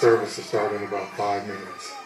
service will start in about five minutes.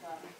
Club.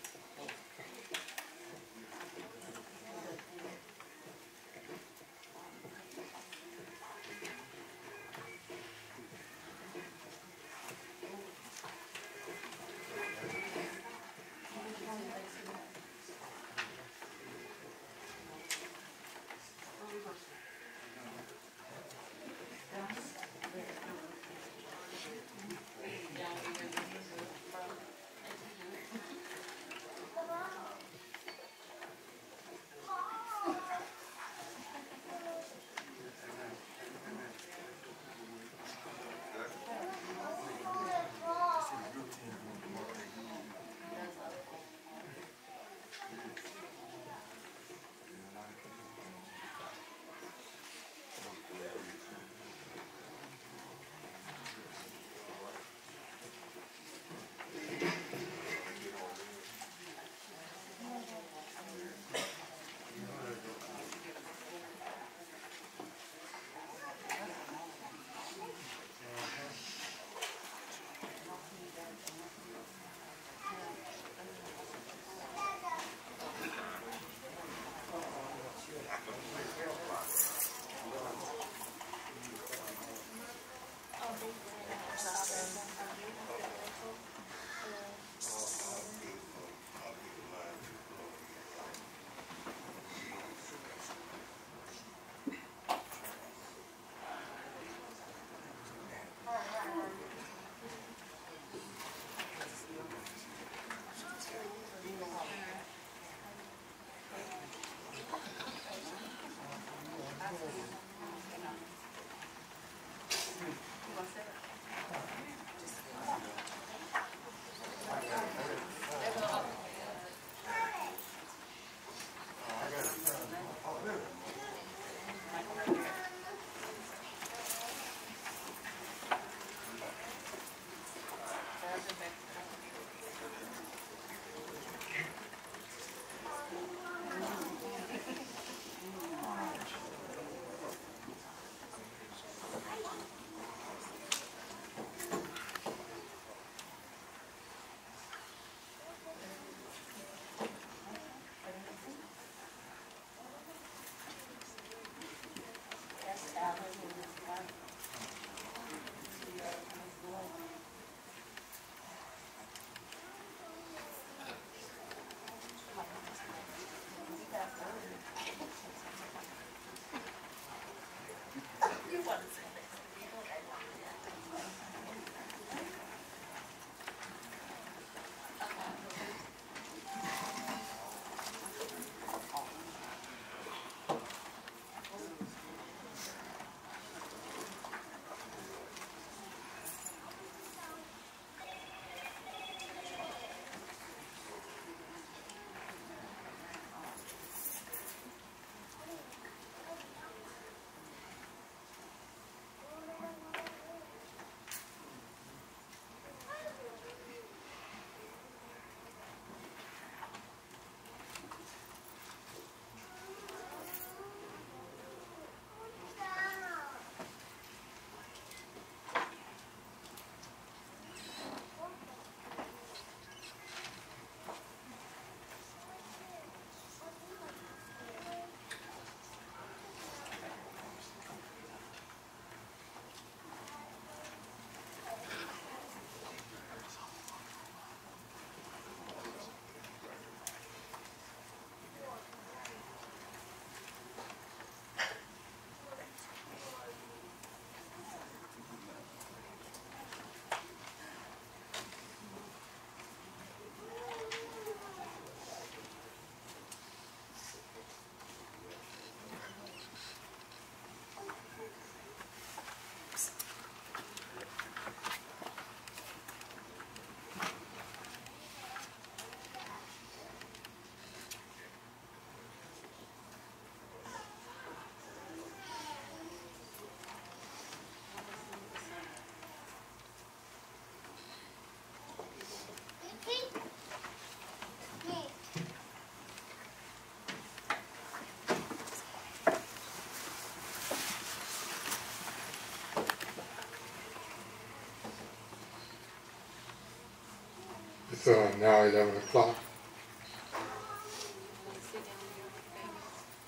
Uh, now eleven o'clock.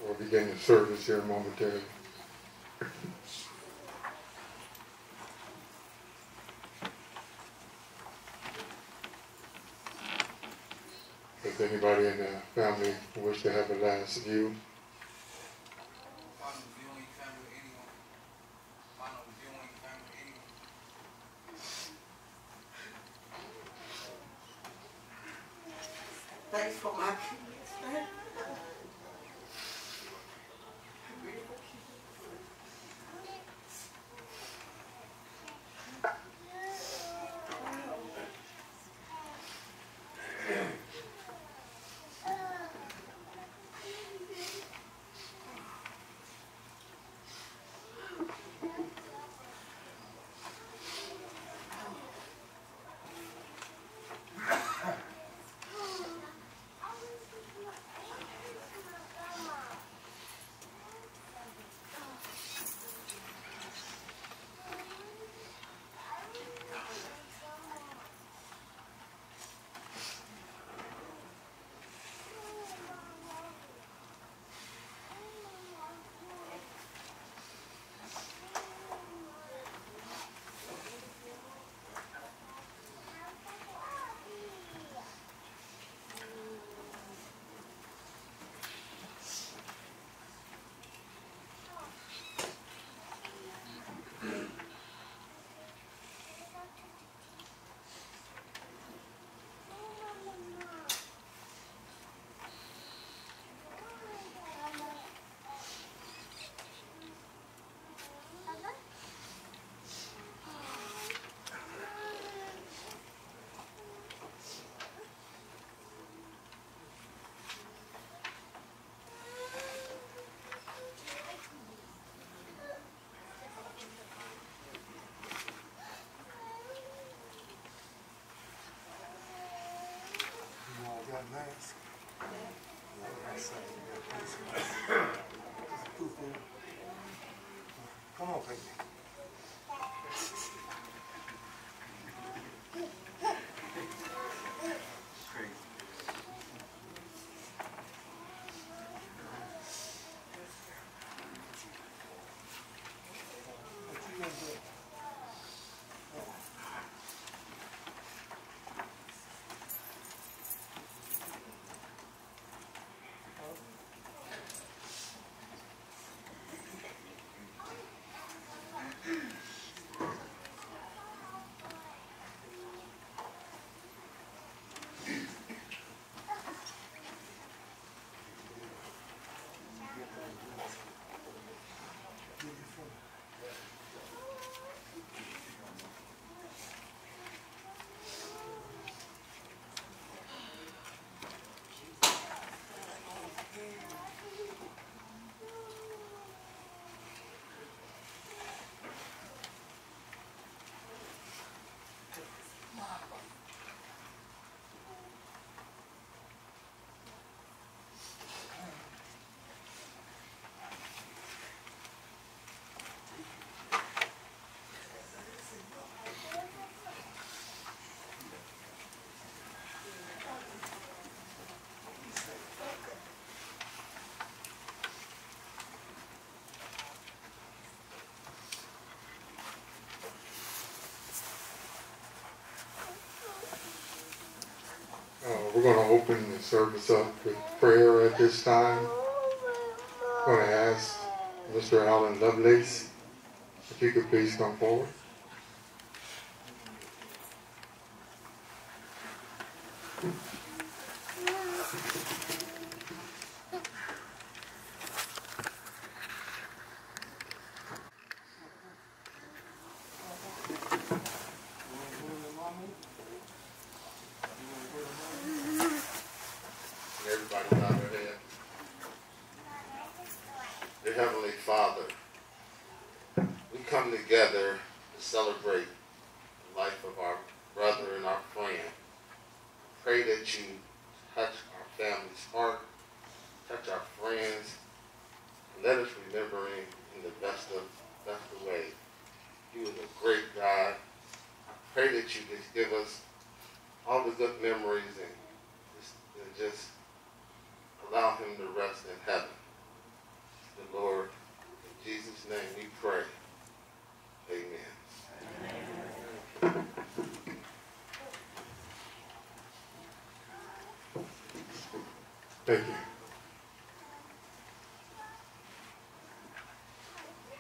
We'll begin the service here momentarily. If anybody in the family wish to have a last view? You all got? Yeah, that's it. You got face masks. Poof, poof. Come on, baby. What you gonna do? Get your phone. We're gonna open the service up with prayer at this time. I'm Gonna ask Mr. Alan Lovelace if you could please come forward. And everybody bow their head. Dear Heavenly Father, we come together to celebrate Thank you.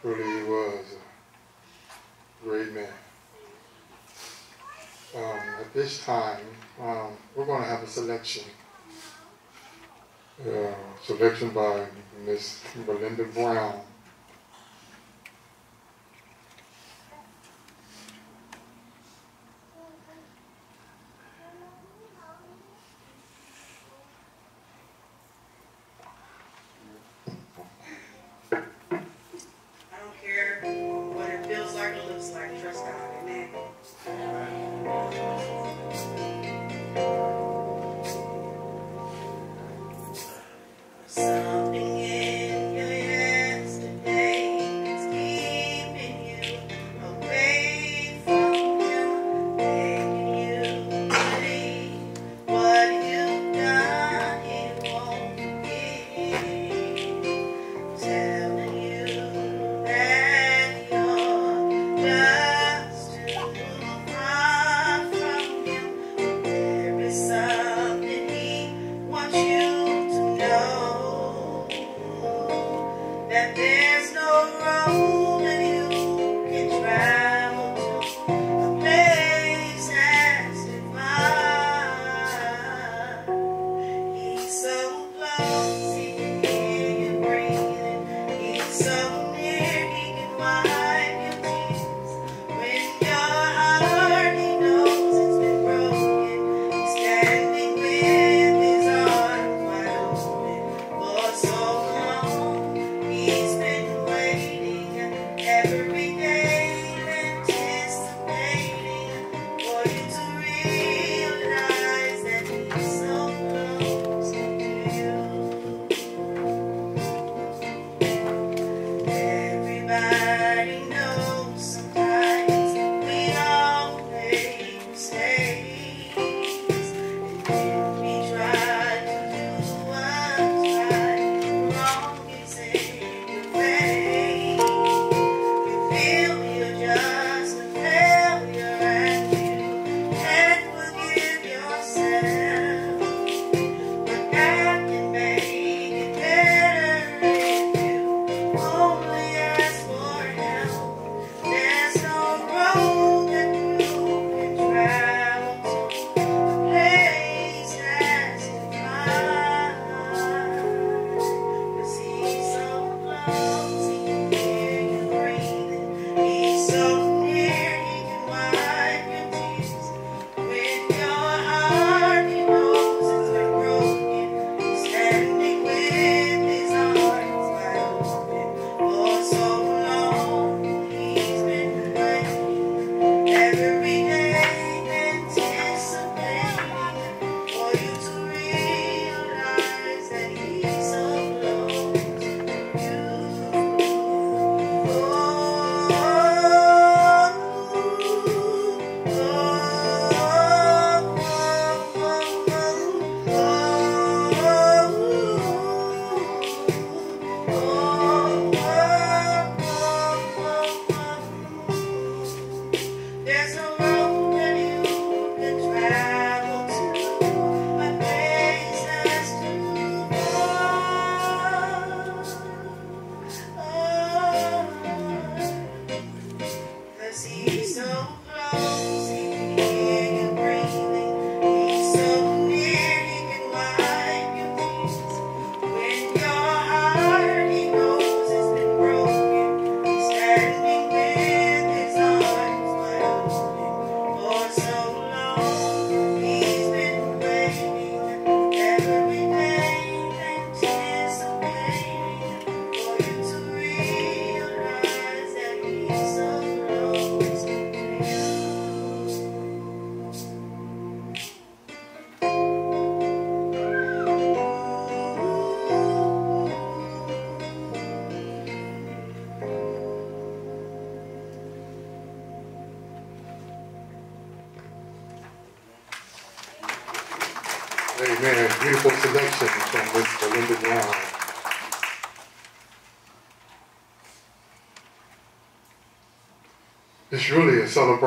Truly he was a great man. Um, at this time, um, we're going to have a selection. Uh, selection by Miss Belinda Brown.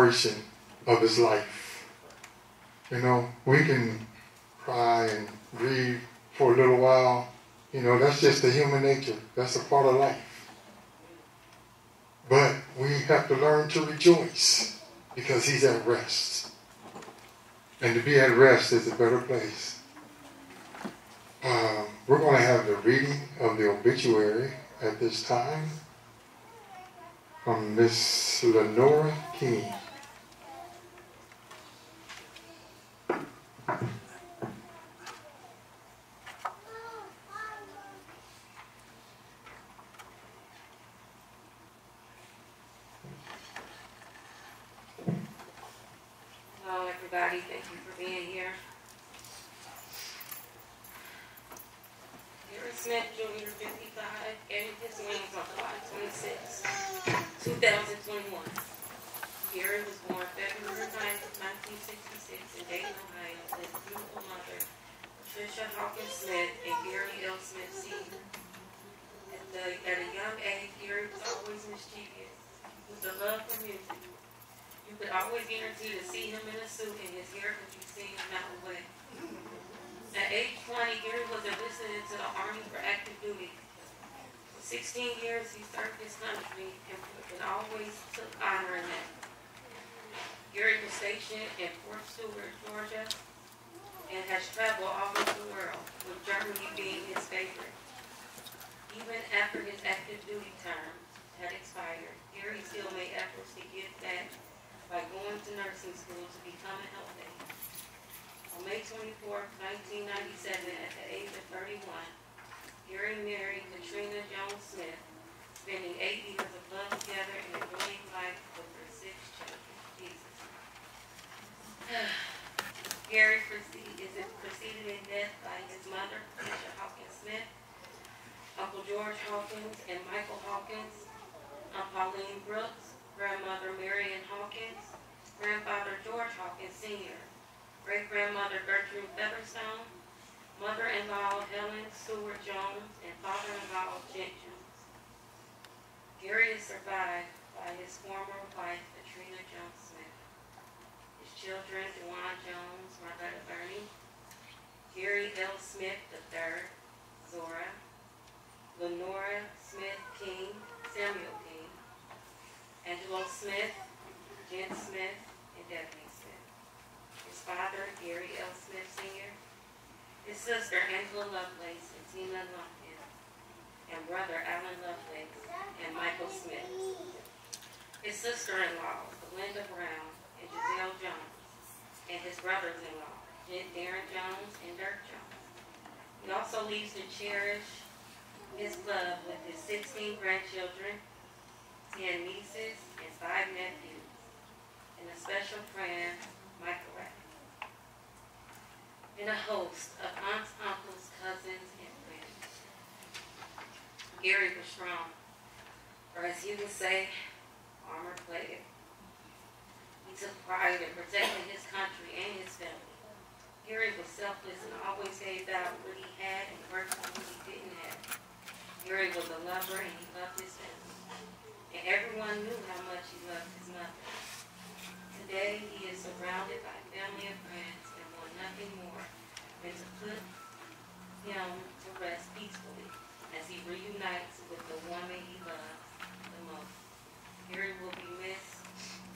Of his life. You know, we can cry and grieve for a little while. You know, that's just the human nature. That's a part of life. But we have to learn to rejoice because he's at rest. And to be at rest is a better place. Um, we're going to have the reading of the obituary at this time from Miss Lenora King. Sister-in-law, Belinda Brown and Giselle Jones, and his brothers-in-law, Darren Jones and Dirk Jones. He also leaves to cherish his club with his 16 grandchildren, 10 nieces, and five nephews, and a special friend, Michael Rapp. And a host of aunts, uncles, cousins, and friends. Gary was strong, or as you would say, armor plated. He took pride in protecting his country and his family. Gary was selfless and always gave out what he had and worked what he didn't have. Gary was a lover and he loved his family. And everyone knew how much he loved his mother. Today, he is surrounded by family and friends and want nothing more than to put him to rest peacefully as he reunites with the woman he loves the most. Gary will be missed,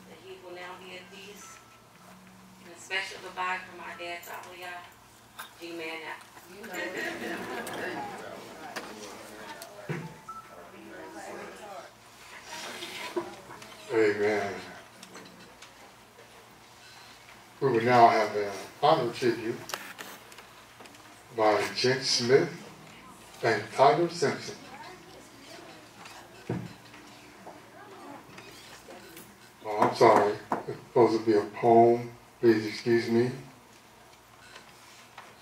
but he will now be at peace. And a special goodbye from our dad, Talia, G-Man out. Amen. We will now have an honor tribute by Jen Smith and Tyler Simpson. Oh, I'm sorry. It's supposed to be a poem. Please excuse me.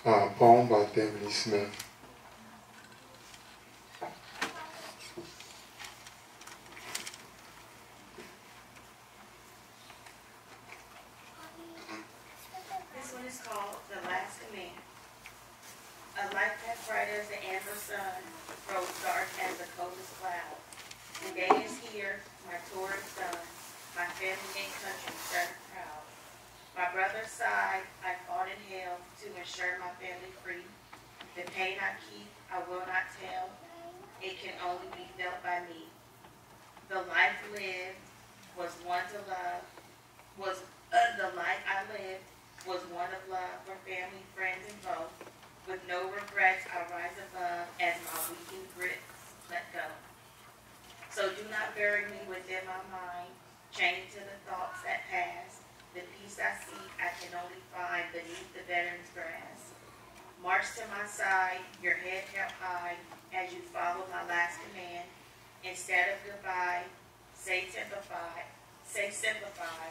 Uh, poem by David Smith. simplify,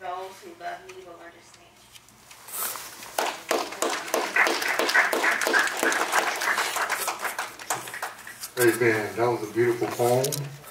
those who love me will understand. Amen. That was a beautiful poem.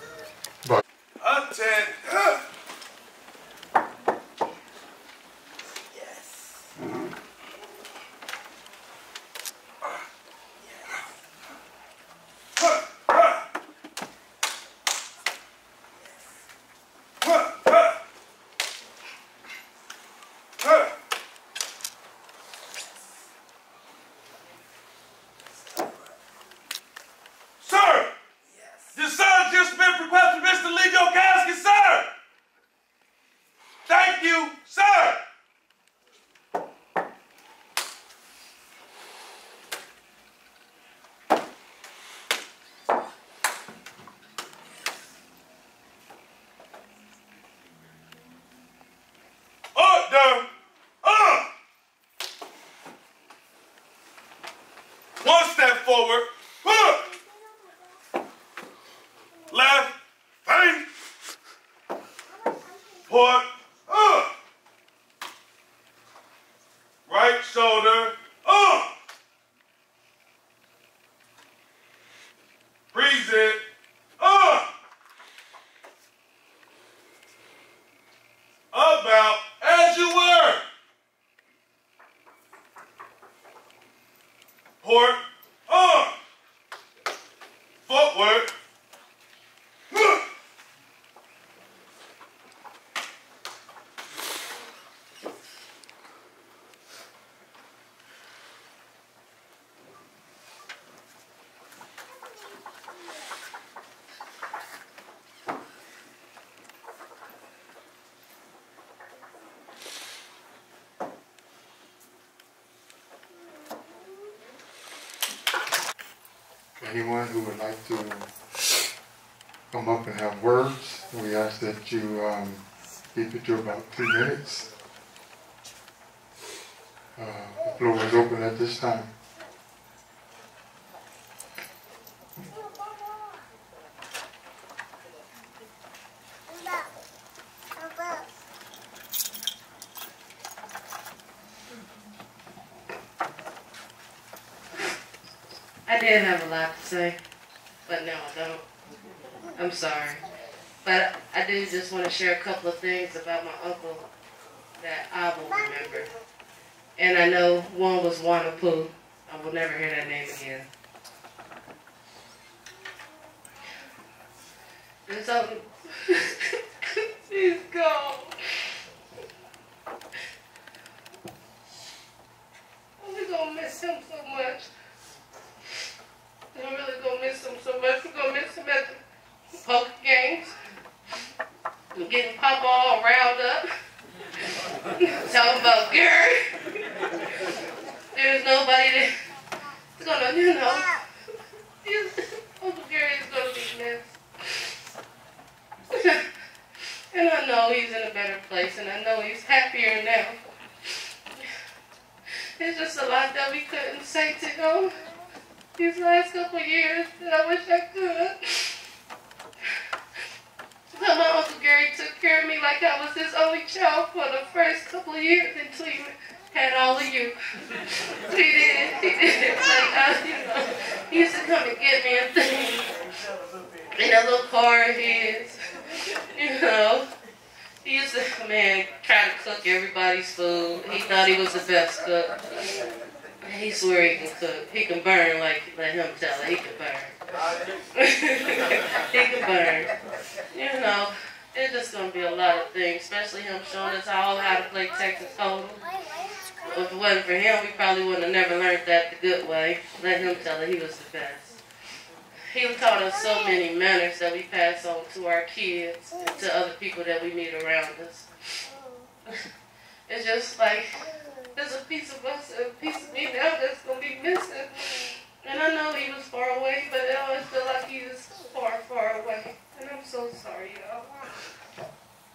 down. Uh! One step forward. Uh! Left. Bang. Put. anyone who would like to come up and have words, we ask that you um, keep it to about three minutes. Uh, the floor is open at this time. say, but no, I don't. I'm sorry. But I do just want to share a couple of things about my uncle that I will remember. And I know one was Wanapoo. I will never hear that name again. Especially him showing us all how to play Texas Hold'em. If it wasn't for him, we probably wouldn't have never learned that the good way. Let him tell it he was the best. He taught us so many manners that we pass on to our kids and to other people that we meet around us. It's just like there's a piece of us, a piece of me now that's gonna be missing. And I know he was far away, but I always feel like he was far, far away. And I'm so sorry, y'all.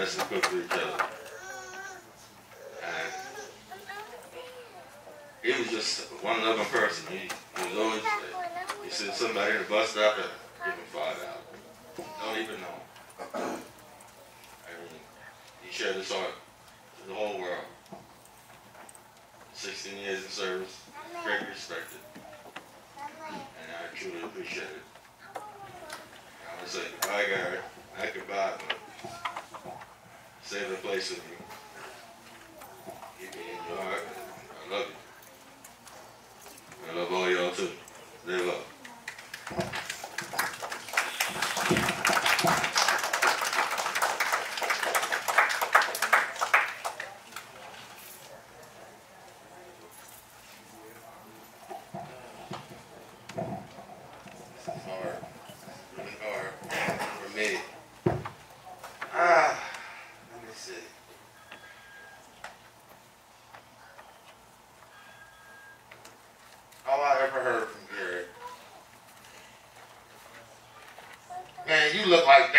we could for each other. And he was just one loving person. He, he was always, uh, he said somebody in the bus stop and give him five dollars. Don't even know. I mean, he shared his heart to the whole world. 16 years in service, great respected, and I truly appreciate it. I to say goodbye, Gary. Not goodbye, but save the place with me. Keep me in your heart. I love you. I love all y'all too. Live up. This is hard. Really hard for me. Ah, let me see. All I ever heard from Gary. Man, you look like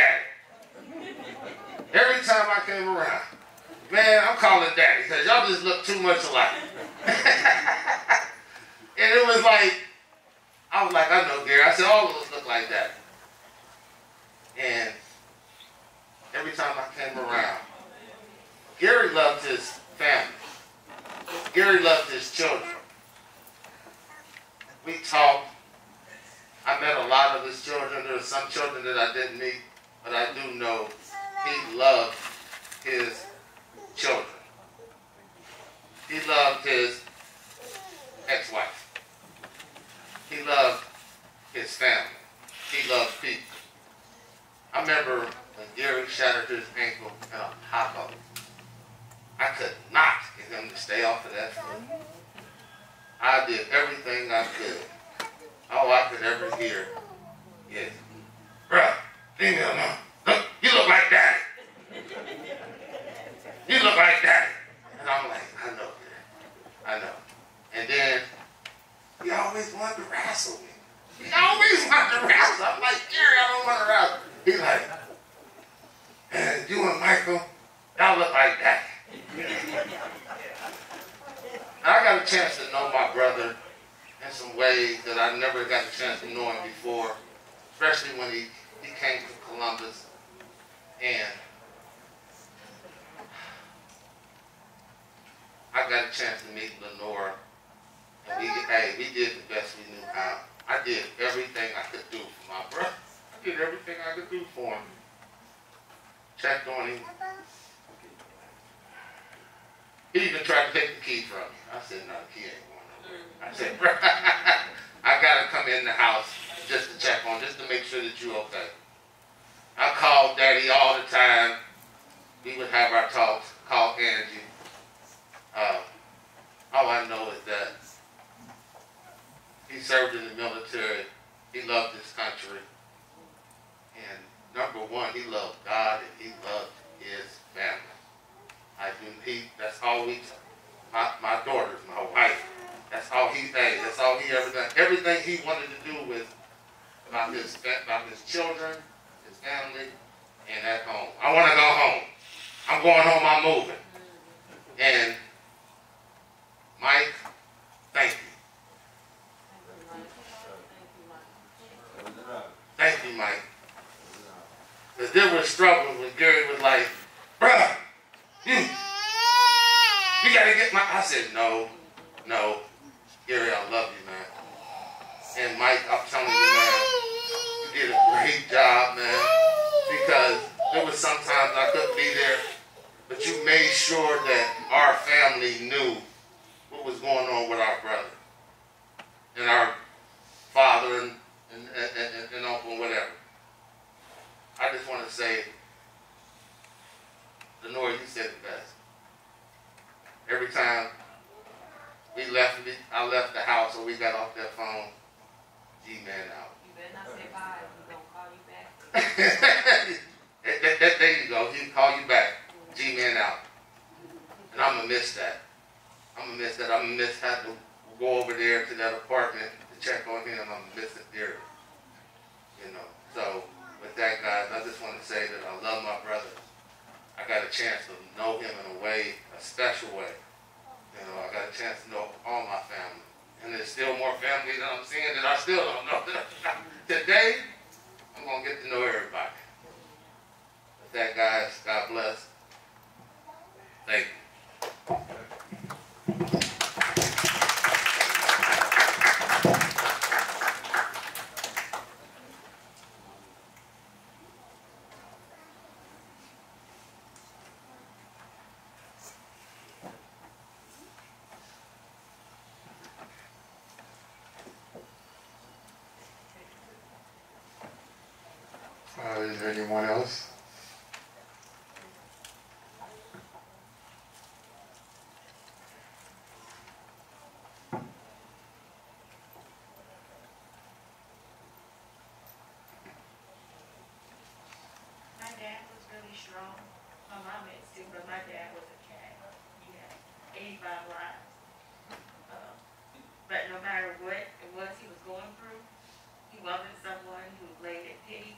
everything I could do for him. Checked on him. He even tried to take the key from me. I said, no, the key ain't going nowhere. I said, Bro, I got to come in the house just to check on, just to make sure that you're okay. I called Daddy all the time. We would have our talks, call Angie. Uh, all I know is that he served in the military. He loved his country. And number one, he loved God and he loved his family. I do, he, that's all we, my, my daughters, my wife, that's all he did. That's all he ever done. Everything he wanted to do with about his about his children, his family, and at home. I want to go home. I'm going home. I'm moving. And Mike, thank you. Mike. Thank you, Mike. Because there was struggles when Gary was like, bruh, you, you gotta get my, I said, no, no, Gary, I love you, man. And Mike, I'm telling you, man, you did a great job, man, because there was sometimes I couldn't be there, but you made sure that our family knew what was going on with our brother and our father and, and, and, and uncle and whatever. I just want to say, Lenore, you said it best. Every time we left, I left the house or we got off that phone, G-Man out. You better not say bye, he gonna call you back. That- that- that- there you go. He'll call you back. G-Man out. And I'm going to miss that. I'm going to miss that. I'm going to miss having to go over there to that apartment to check on him. I'm going to miss it dearly. You know. So, with that, guys, I just want to say that I love my brother. I got a chance to know him in a way, a special way. You know, I got a chance to know all my family. And there's still more family that I'm seeing that I still don't know. Today, I'm going to get to know everybody. With that, guys, God bless. Thank you. Uh, is there anyone else? My dad strong. My mom is too, but my dad was a cat. He had eighty-five lives. Uh, But no matter what it was he was going through, he wasn't someone who laid at pity.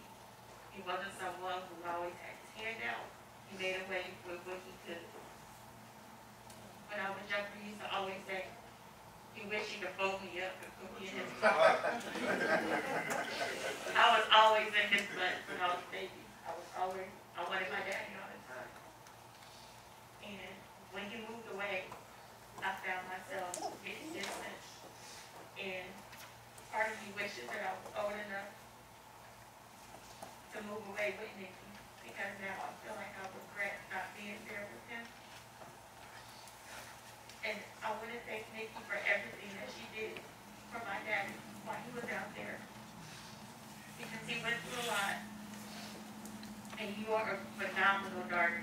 He wasn't someone who always had his hand out. He made a way with what he could. When I was younger, he used to always say, he wished he could fold me up and put me in his butt. I was always in his butt when I was a baby. I was always, I wanted my daddy all. And when he moved away, I found myself getting distant. And part of me wishes that I was old enough to move away with Nikki, because now I feel like I regret not being there with him. And I want to thank Nikki for everything that she did for my daddy while he was out there. Because he went through a lot. And you are a phenomenal daughter.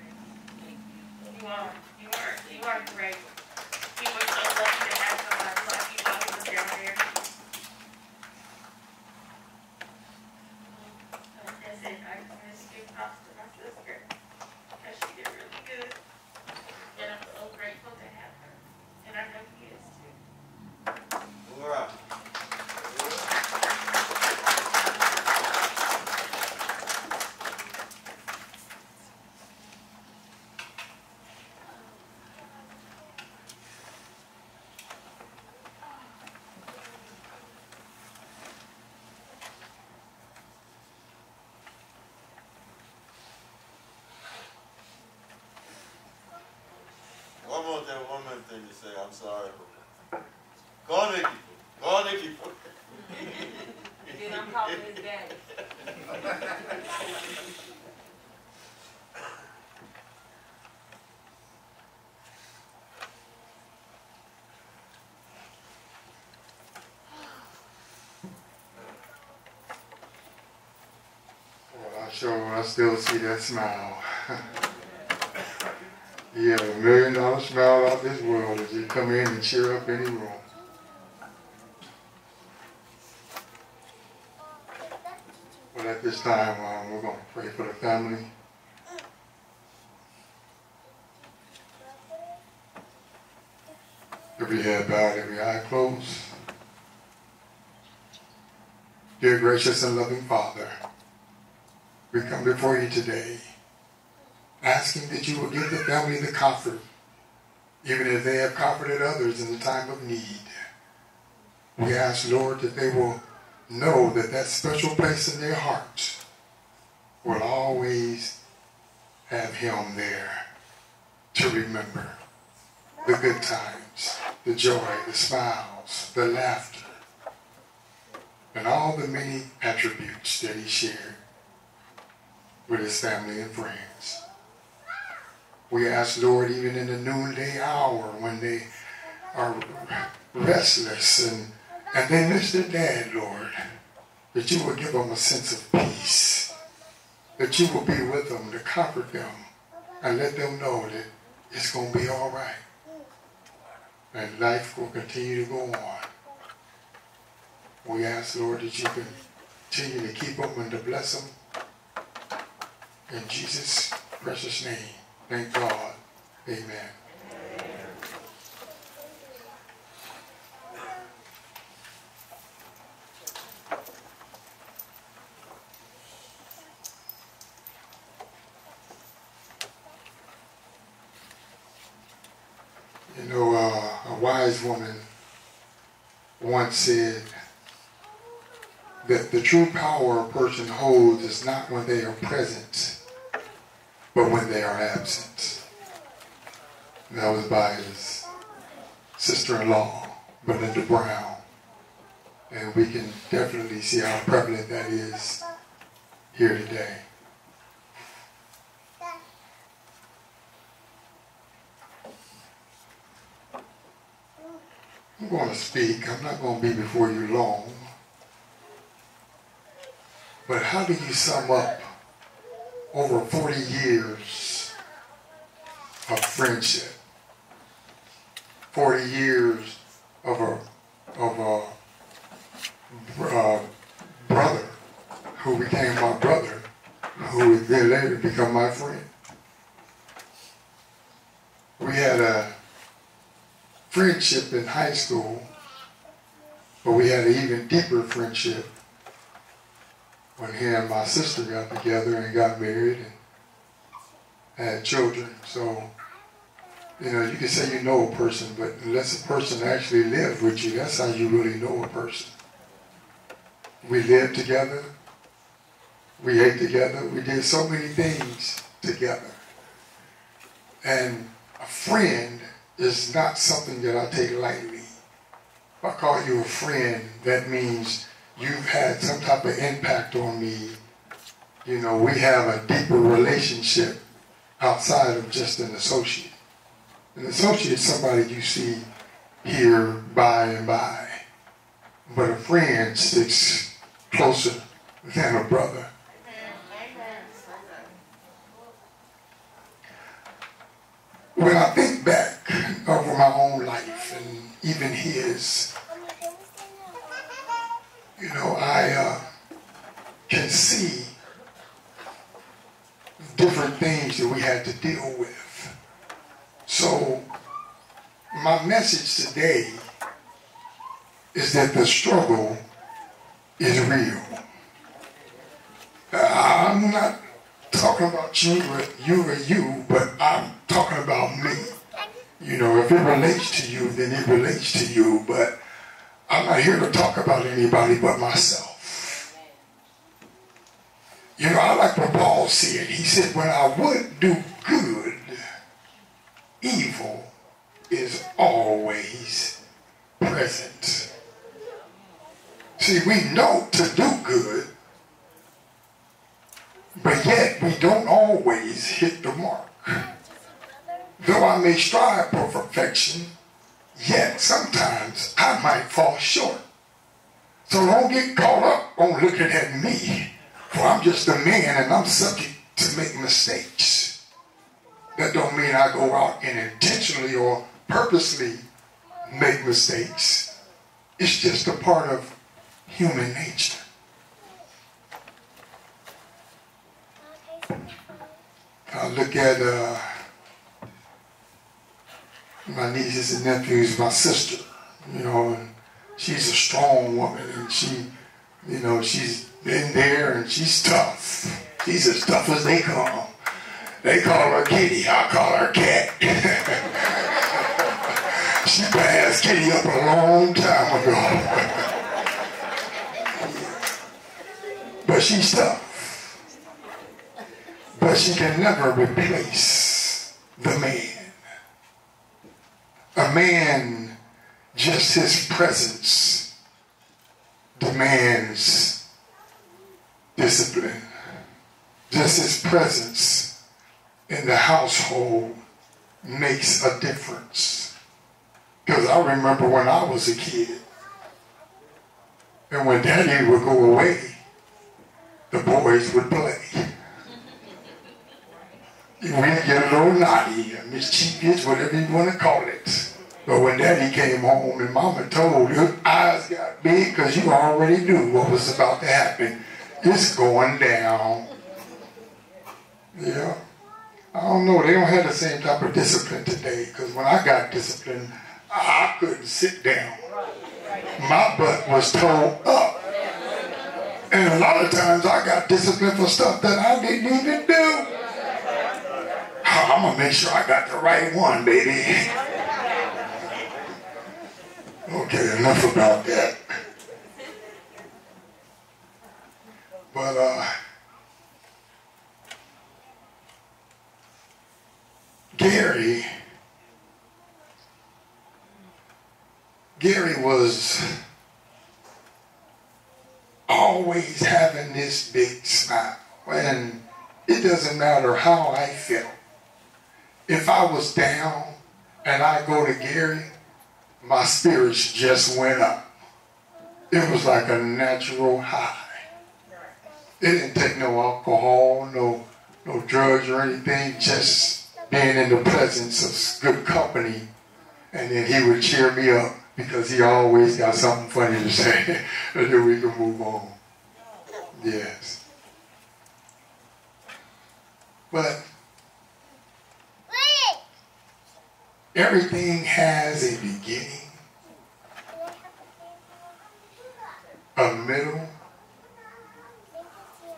You are, you are, you are great. He was so lucky to have somebody like you while he was down there. So That's it, I just wanted to give props to my sister, because she did really good. And I'm so grateful to have her, and I know he is too. All right. One more thing, one more thing to say, I'm sorry. Call Nikki, call Nikki. Then I'm calling his daddy. Well, I sure, I still see that smile. You have a million dollar smile out this world as you come in and cheer up any room. But at this time, um, we're going to pray for the family. Every head bowed, every eye closed. Dear gracious and loving Father, we come before you today asking that you will give the family the comfort, even if they have comforted others in the time of need. We ask, Lord, that they will know that that special place in their hearts will always have him there to remember the good times, the joy, the smiles, the laughter, and all the many attributes that he shared with his family and friends. We ask, Lord, even in the noonday hour when they are restless and, and they miss their dad, Lord, that you will give them a sense of peace, that you will be with them to comfort them and let them know that it's going to be all right. And life will continue to go on. We ask, Lord, that you continue to keep them and to bless them. In Jesus' precious name. Thank God. Amen. You know, uh, a wise woman once said that the true power a person holds is not when they are present, but when they are absent. And that was by his sister-in-law, Belinda Brown. And we can definitely see how prevalent that is here today. I'm going to speak. I'm not going to be before you long. But how do you sum up over 40 years of friendship? 40 years of a, of a uh, brother who became my brother, who would then later become my friend. We had a friendship in high school, but we had an even deeper friendship when he and my sister got together and got married and had children. So, you know, you can say you know a person, but unless a person actually lives with you, that's how you really know a person. We lived together. We ate together. We did so many things together. And a friend is not something that I take lightly. If I call you a friend, that means you've had some type of impact on me. You know, we have a deeper relationship outside of just an associate. An associate is somebody you see here by and by. But a friend sticks closer than a brother. When I think back over my own life and even his, you know, I uh, can see different things that we had to deal with. So, my message today is that the struggle is real. I'm not talking about you you or you, but I'm talking about me. You know, if it relates to you, then it relates to you, but I'm not here to talk about anybody but myself. You know, I like what Paul said. He said, when I would do good, evil is always present. See, we know to do good, but yet we don't always hit the mark. Though I may strive for perfection, yet sometimes I might fall short. So don't get caught up on looking at me, for I'm just a man and I'm subject to make mistakes. That don't mean I go out and intentionally or purposely make mistakes. It's just a part of human nature. I look at uh, my nieces and nephews, my sister, you know, and she's a strong woman and she, you know, she's been there and she's tough. She's as tough as they come. They call her Kitty, I call her Cat. she passed Kitty up a long time ago. but she's tough. But she can never replace the man. A man, just his presence demands discipline. Just his presence in the household makes a difference. Because I remember when I was a kid, and when daddy would go away, the boys would play. We get a little naughty, mischievous, whatever you want to call it. But when daddy came home and mama told, your eyes got big because you already knew what was about to happen. It's going down. Yeah. I don't know. They don't have the same type of discipline today because when I got disciplined, I couldn't sit down. My butt was told up. And a lot of times I got disciplined for stuff that I didn't even do. I'm going to make sure I got the right one, baby. Okay, enough about that. But, uh, Gary, Gary was always having this big smile. And it doesn't matter how I felt. If I was down and I go to Gary, my spirits just went up. It was like a natural high. It didn't take no alcohol, no no drugs or anything, just being in the presence of good company. And then he would cheer me up because he always got something funny to say. and then we can move on. Yes. But everything has a beginning, a middle,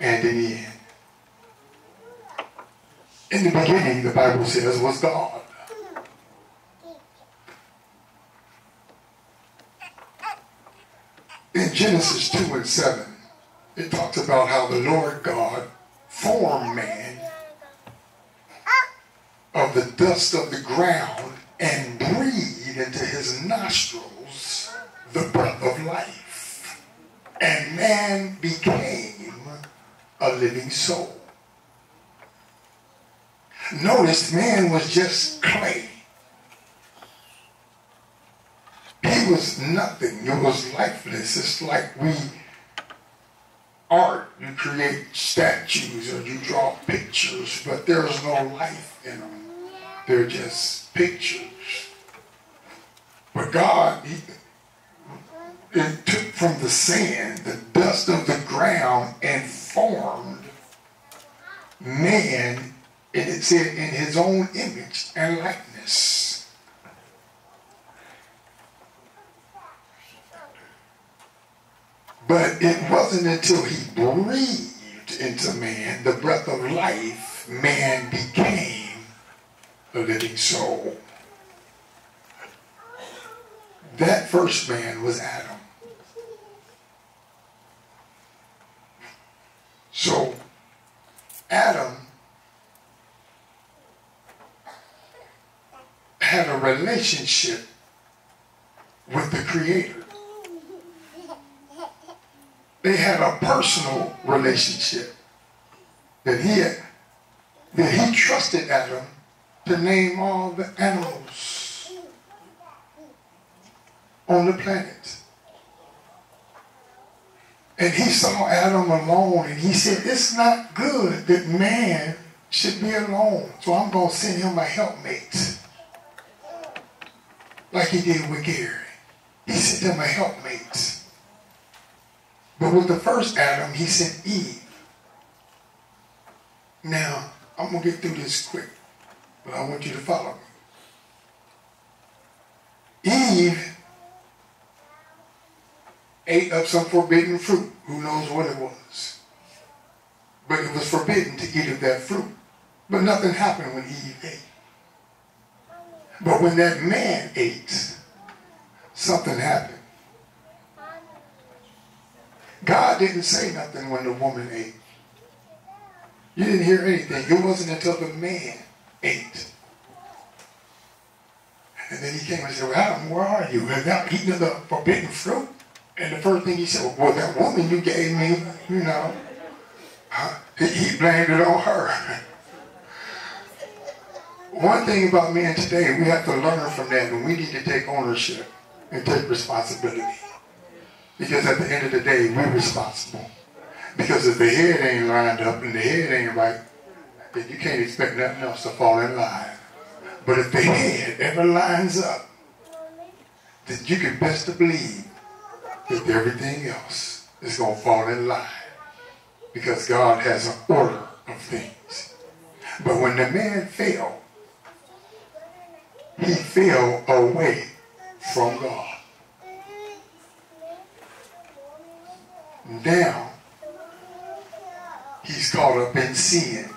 and an end. In the beginning, the Bible says, was God. In Genesis 2 and 7, it talks about how the Lord God formed man of the dust of the ground and breathed into his nostrils the breath of life. And man became a living soul. Notice man was just clay. He was nothing. It was lifeless. It's like we art. You create statues or you draw pictures, but there's no life in them. They're just pictures. But God, he, took from the sand, the dust of the ground, and formed man, and it said in his own image and likeness. But it wasn't until he breathed into man the breath of life, man became a living soul. That first man was Adam. So, Adam had a relationship with the Creator. They had a personal relationship that he had, that he trusted Adam to name all the animals on the planet. And he saw Adam alone and he said, It's not good that man should be alone. So I'm going to send him a helpmate. Like he did with Gary. He sent him a helpmate. But with the first Adam, he sent Eve. Now, I'm going to get through this quick, but I want you to follow me. Ate up some forbidden fruit. Who knows what it was? But it was forbidden to eat of that fruit. But nothing happened when Eve ate. But when that man ate, something happened. God didn't say nothing when the woman ate. You didn't hear anything. It wasn't until the man ate. And then he came and said, Well, Adam, where are you? And now eating of the forbidden fruit. And the first thing he said, Well, that woman you gave me, you know, huh? he, blamed it on her. One thing about men today, we have to learn from that, and we need to take ownership and take responsibility. Because at the end of the day, we're responsible. Because if the head ain't lined up and the head ain't right, then you can't expect nothing else to fall in line. But if the head ever lines up, then you can best believe that everything else is going to fall in line. Because God has an order of things. But when the man fell, he fell away from God. Now, he's caught up in sin.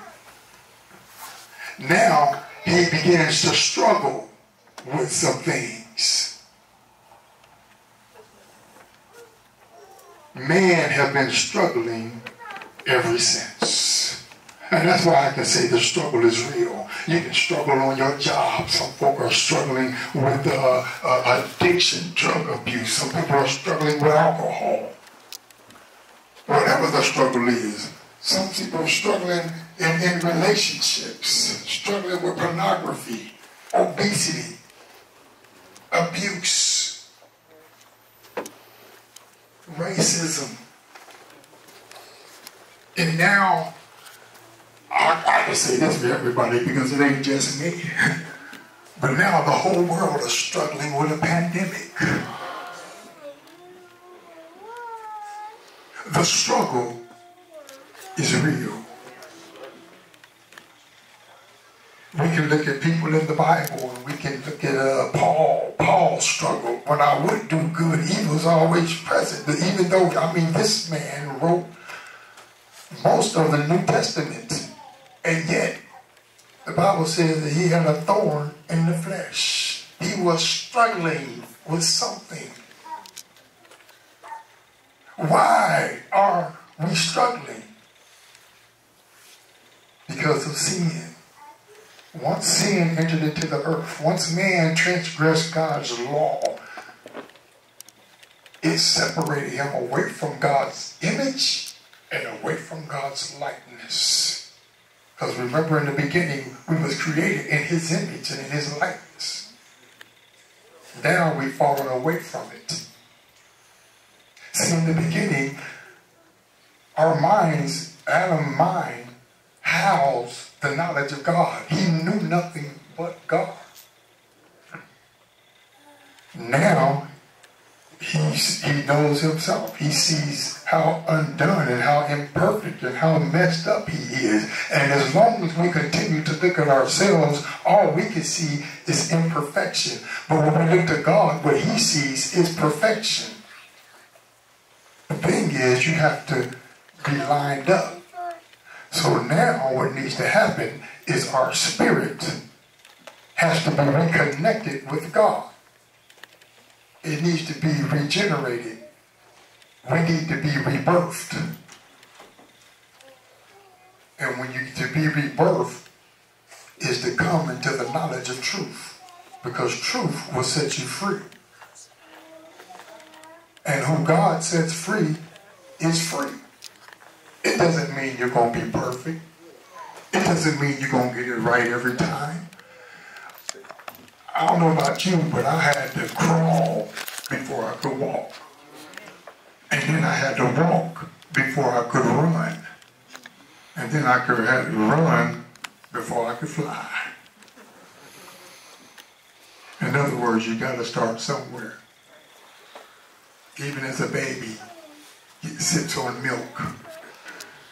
Now, he begins to struggle with some things. Man have been struggling ever since. And that's why I can say the struggle is real. You can struggle on your job. Some folk are struggling with uh, uh, addiction, drug abuse. Some people are struggling with alcohol. Whatever the struggle is. Some people are struggling in, in relationships, struggling with pornography, obesity, abuse, racism. And now, I, I can say this for everybody because it ain't just me. But now the whole world is struggling with a pandemic. The struggle is real. We can look at people in the Bible and we can look at uh, Paul. Paul struggled. When I would do good, evil evil's always present. But even though, I mean, this man wrote most of the New Testament. And yet, the Bible says that he had a thorn in the flesh. He was struggling with something. Why are we struggling? Because of sin. Once sin entered into the earth, once man transgressed God's law, it separated him away from God's image and away from God's likeness. Because remember in the beginning, we was created in his image and in his likeness. Now we've fallen away from it. See, in the beginning, our minds, Adam's mind, housed the knowledge of God. He knew nothing but God. Now, he's, he knows himself. He sees how undone and how imperfect and how messed up he is. And as long as we continue to look at ourselves, all we can see is imperfection. But when we look to God, what he sees is perfection. The thing is, you have to be lined up. So now what needs to happen is our spirit has to be reconnected with God. It needs to be regenerated. We need to be rebirthed. And when you to be rebirthed is to come into the knowledge of truth. Because truth will set you free. And who God sets free is free. It doesn't mean you're going to be perfect. It doesn't mean you're going to get it right every time. I don't know about you, but I had to crawl before I could walk. And then I had to walk before I could run. And then I could have run before I could fly. In other words, you got to start somewhere. Even as a baby, it sits on milk.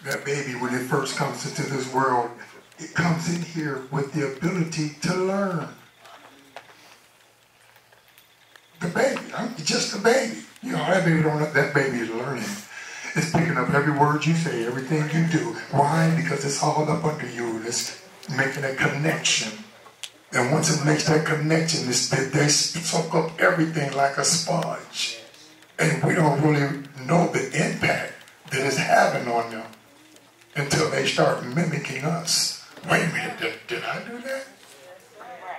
That baby, when it first comes into this world, it comes in here with the ability to learn. The baby, I'm just a baby. You know, that baby don't, that baby is learning. It's picking up every word you say, everything you do. Why? Because it's all up under you. It's making a connection. And once it makes that connection, it's, they, they soak up everything like a sponge. And we don't really know the impact that it's having on them until they start mimicking us. Wait a minute, did, did I do that?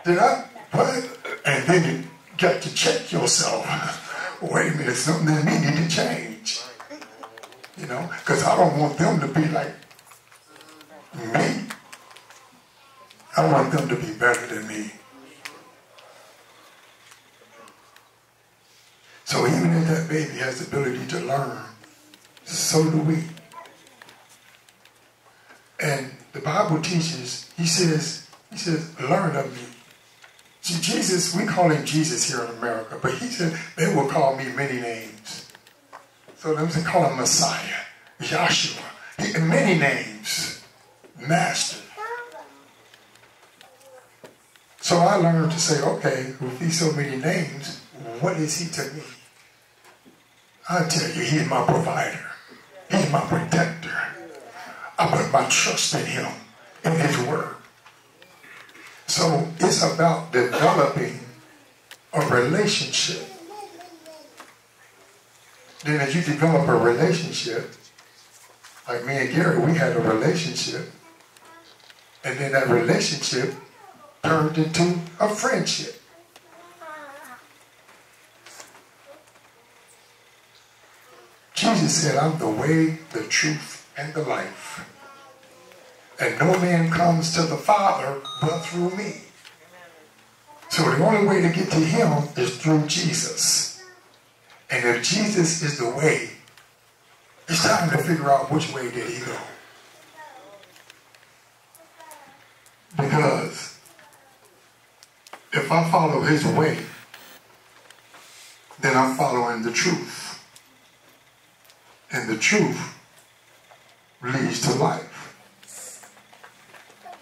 Did I? What? And then you got to check yourself. Wait a minute, something in me to change. You know, because I don't want them to be like me. I want them to be better than me. So even if that baby has the ability to learn, so do we. And the Bible teaches, he says, he says, learn of me. See, Jesus, we call him Jesus here in America, but he said they will call me many names. So they call him Messiah, Joshua, he, many names, Master. So I learned to say, okay, with these so many names, what is he to me? I tell you, he's my provider. He's my protector. I put my trust in him, and his word. So it's about developing a relationship. Then as you develop a relationship, like me and Gary, we had a relationship. And then that relationship turned into a friendship. Jesus said, I'm the way, the truth, and the life. And no man comes to the Father but through me. So the only way to get to him is through Jesus. And if Jesus is the way, it's time to figure out which way did he go. Because if I follow his way, then I'm following the truth. And the truth leads to life.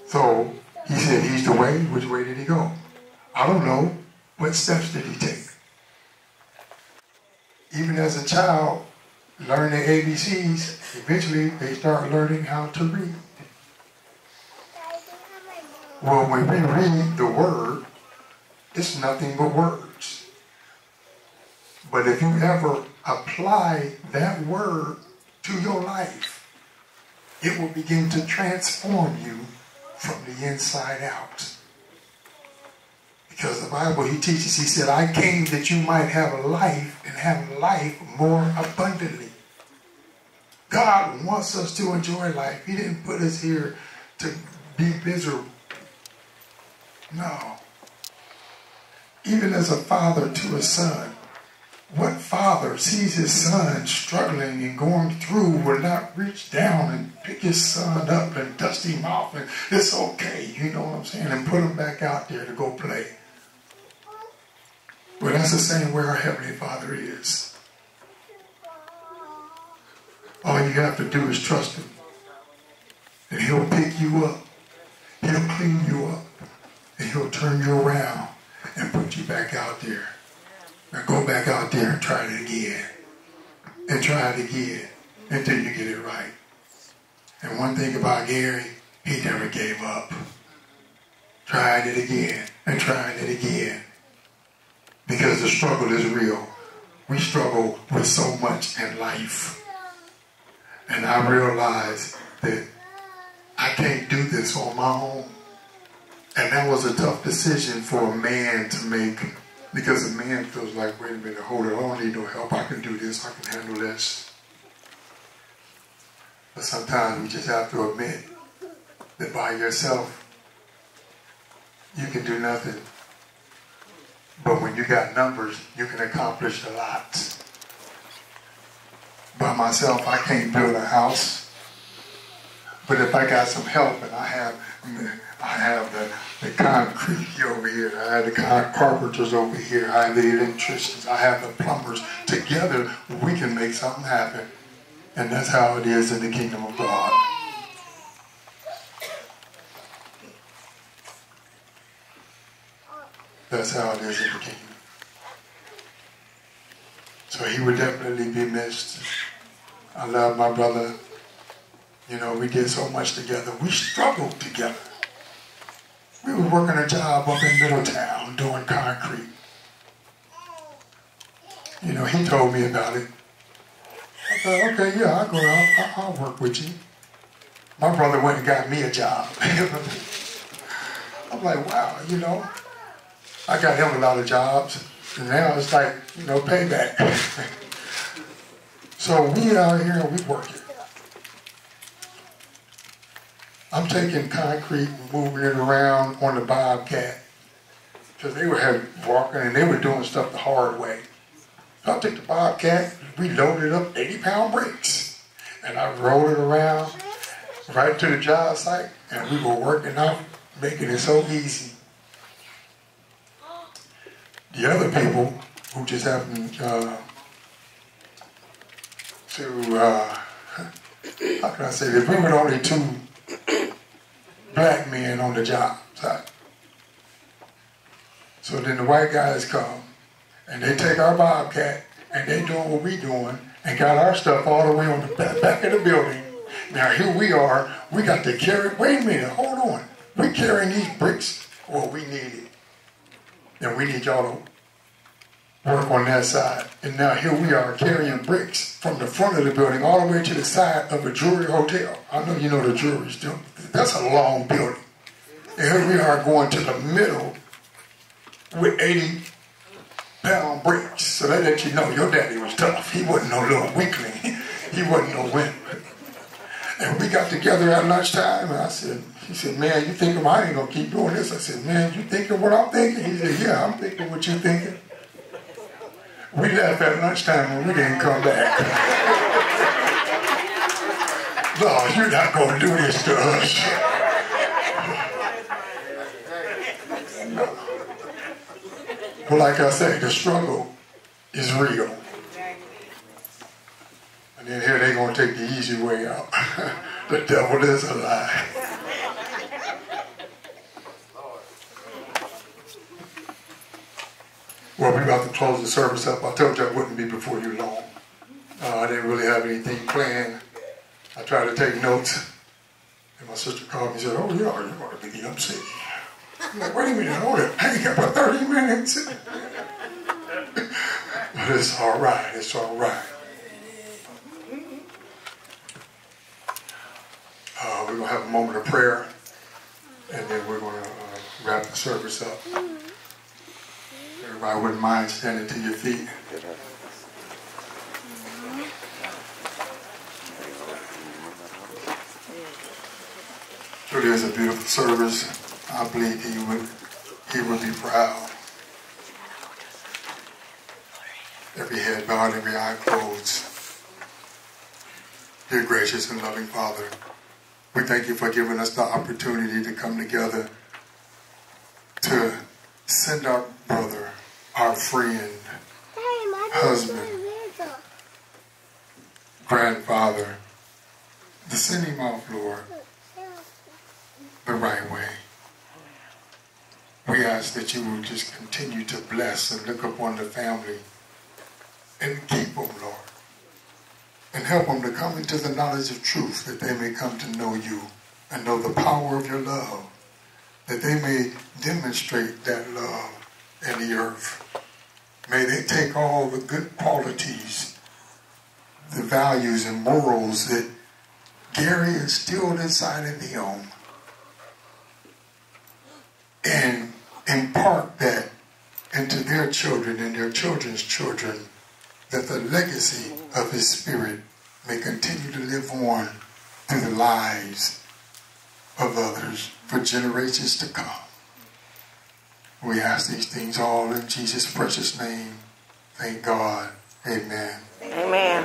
So he said he's the way. Which way did he go? I don't know. What steps did he take? Even as a child, learning ABCs, eventually they start learning how to read. Well, when we read the word, it's nothing but words. But if you ever apply that word to your life, it will begin to transform you from the inside out. Because the Bible, he teaches, he said, I came that you might have life and have life more abundantly. God wants us to enjoy life. He didn't put us here to be miserable. No. Even as a father to a son, what father sees his son struggling and going through will not reach down and pick his son up and dust him off and it's okay, you know what I'm saying, and put him back out there to go play. But that's the same way our Heavenly Father is. All you have to do is trust Him. And He'll pick you up. He'll clean you up. And He'll turn you around and put you back out there. Now go back out there and try it again. And try it again until you get it right. And one thing about Gary, he never gave up. Tried it again and tried it again. Because the struggle is real. We struggle with so much in life. And I realized that I can't do this on my own. And that was a tough decision for a man to make because a man feels like, wait a minute, hold it, I don't need no help. I can do this, I can handle this. But sometimes we just have to admit that by yourself, you can do nothing. But when you got numbers, you can accomplish a lot. By myself, I can't build a house. But if I got some help and I have I have the, the concrete over here, I have the carpenters over here, I have the electricians, I have the plumbers. Together, we can make something happen. And that's how it is in the kingdom of God. That's how it is in the kingdom. So he would definitely be missed. I love my brother. You know, we did so much together. We struggled together. We were working a job up in Middletown doing concrete. You know, he told me about it. I thought, okay, yeah, I'll go out. I'll, work with you. My brother went and got me a job. I'm like, wow, you know, I got him a lot of jobs. And now it's like, you know, payback. so we out here and we working. I'm taking concrete and moving it around on the Bobcat. Because they were having, walking and they were doing stuff the hard way. So I took the Bobcat, we loaded up 80 pound bricks. And I rolled it around right to the job site. And we were working out, making it so easy. The other people who just happened uh, to, uh, how can I say this? We were only two black men on the job site. So then the white guys come and they take our Bobcat and they doing what we doing and got our stuff all the way on the back, of the building. Now here we are, we got to carry, wait a minute, hold on. We carrying these bricks, well we need it. And we need y'all to work on that side. And now here we are carrying bricks from the front of the building all the way to the side of a jewelry hotel. I know you know the jewelry still. That's a long building. And here we are going to the middle with 80 pound bricks. So that let you know your daddy was tough. He wasn't no little weakling. He wasn't no wimp. And we got together at lunchtime and I said, he said, man, you thinking I ain't gonna keep doing this? I said, man, you thinking what I'm thinking? He said, yeah, I'm thinking what you're thinking. We left at lunchtime and we didn't come back. no, you're not gonna do this to us. Well, like I say, the struggle is real. And then here they're going to take the easy way out. the devil is a lie. Well, we're about to close the service up. I told you I wouldn't be before you long. Uh, I didn't really have anything planned. I tried to take notes. And my sister called me and said, oh, yeah, you're going to be the MC. I'm like, wait a minute, hold it. I ain't got about 30 minutes. but it's all right. It's all right. Uh, we're going to have a moment of prayer, and then we're going to uh, wrap the service up. Everybody wouldn't mind standing to your feet. It is a beautiful service. I believe he would he would be proud. Every head bowed, every eye closed. Dear gracious and loving Father, we thank you for giving us the opportunity to come together to send our brother, our friend, husband, grandfather, to send him off, Lord, the right way. We ask that you will just continue to bless and look upon the family and keep them, Lord. And help them to come into the knowledge of truth that they may come to know you and know the power of your love, that they may demonstrate that love in the earth. May they take all the good qualities, the values and morals that Gary instilled inside of them and impart that into their children and their children's children, that the legacy of his spirit may continue to live on through the lives of others for generations to come. We ask these things all in Jesus' precious name. Thank God. Amen. Amen.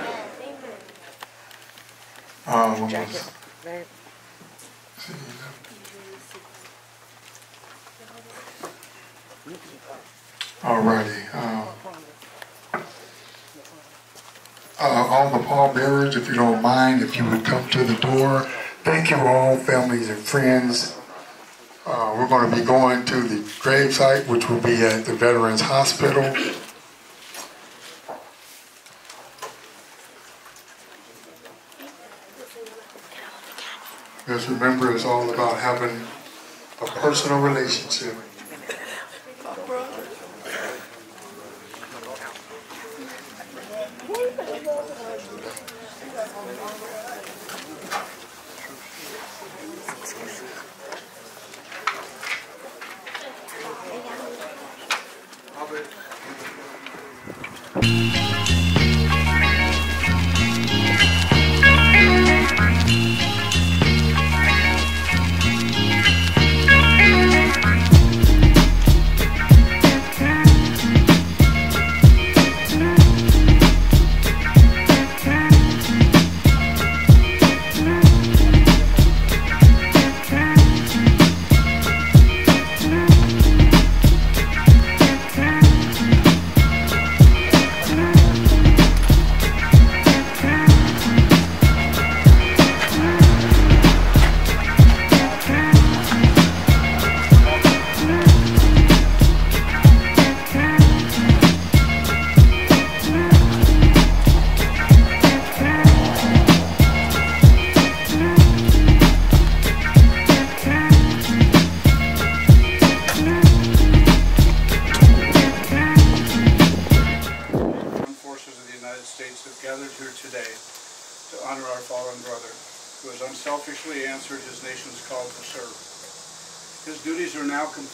Um, Alrighty. Um, uh, all the pallbearers, if you don't mind, if you would come to the door. Thank you all, families and friends. Uh, we're going to be going to the gravesite, which will be at the Veterans Hospital. Just remember, it's all about having a personal relationship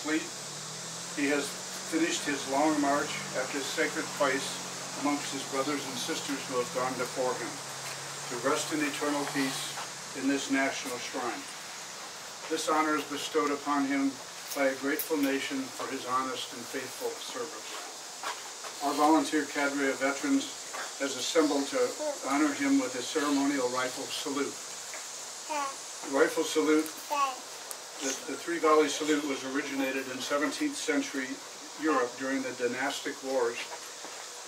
He has finished his long march after his sacred place amongst his brothers and sisters who have gone before him, to rest in eternal peace in this national shrine. This honor is bestowed upon him by a grateful nation for his honest and faithful service. Our volunteer cadre of veterans has assembled to honor him with a ceremonial rifle salute. Rifle salute, the, the three volley salute was originated in 17th century Europe during the dynastic wars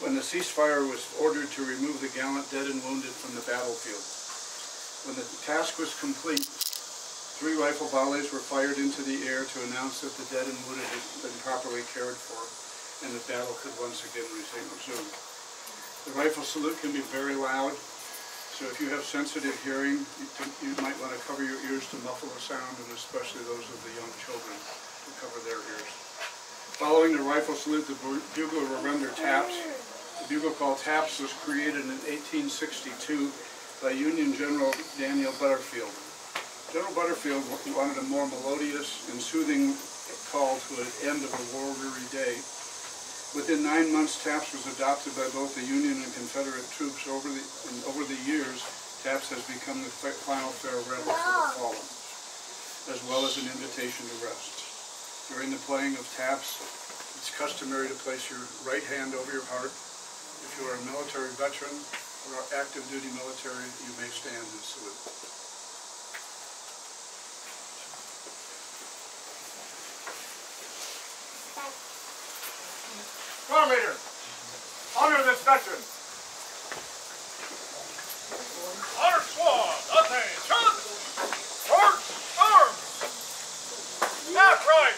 when the ceasefire was ordered to remove the gallant dead and wounded from the battlefield. When the task was complete, three rifle volleys were fired into the air to announce that the dead and wounded had been properly cared for and the battle could once again resume. The rifle salute can be very loud, so if you have sensitive hearing, you, you might want to cover your ears to muffle the sound, and especially those of the young children to cover their ears. Following the rifle salute, the bugle will render taps. The bugle call taps was created in 1862 by Union General Daniel Butterfield. General Butterfield wanted a more melodious and soothing call to an end of a war-weary day. Within nine months, TAPS was adopted by both the Union and Confederate troops. Over the, and over the years, TAPS has become the final farewell for the fallen, as well as an invitation to rest. During the playing of TAPS, it's customary to place your right hand over your heart. If you are a military veteran or active duty military, you may stand and salute. Drum leader, honor this veteran. Honor squad, attention! March, arms! Half right,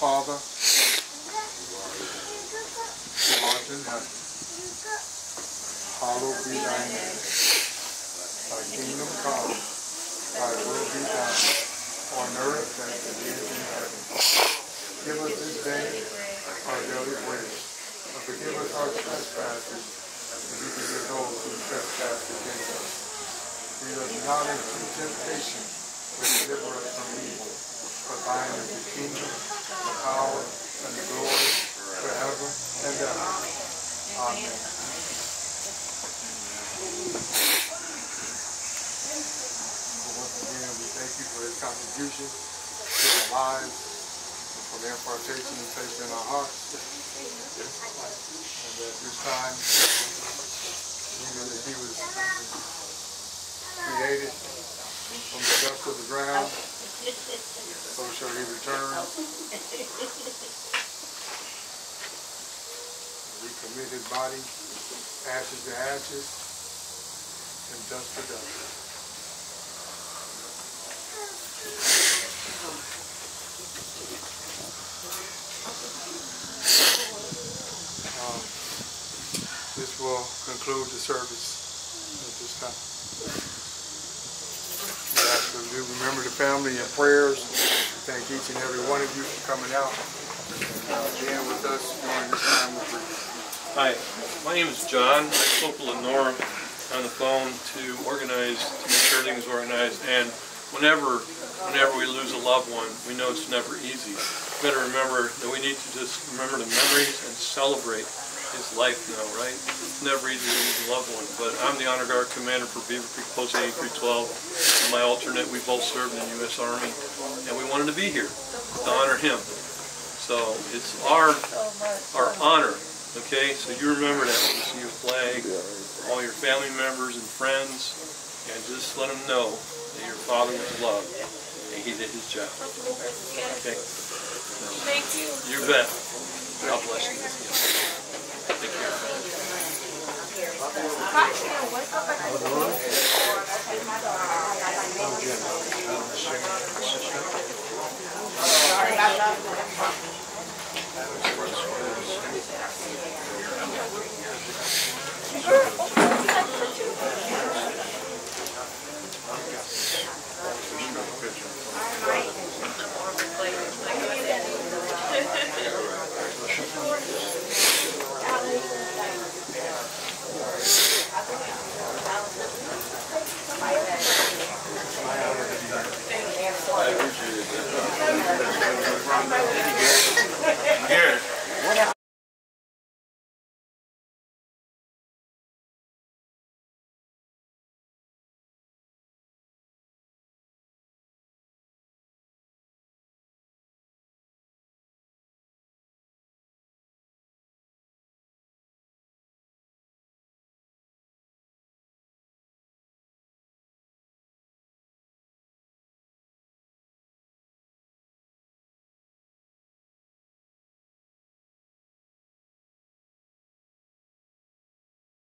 Father. contribution to our lives and for their and faith in our hearts. And at this time, even that he was created from the dust of the ground, so shall he return. We commit his body ashes to ashes and dust to dust. Um, This will conclude the service at this time. We ask that you remember the family in prayers. Thank each and every one of you for coming out and uh, being with us during this time of grief. Hi, my name is John. I spoke to Lenore on the phone to organize, to make sure everything's organized. And whenever, whenever we lose a loved one, we know it's never easy. We gotta remember that we need to just remember the memories and celebrate his life now, right? It's never easy to lose a loved one. But I'm the Honor Guard Commander for Beaver Creek Post 8312. And my alternate, we both served in the U.S. Army. And we wanted to be here to honor him. So it's our, our honor Okay, so you remember that when you see your flag, all your family members and friends, and just let them know that your father was loved and he did his job. Okay? Thank you. You bet. God bless you. Take care.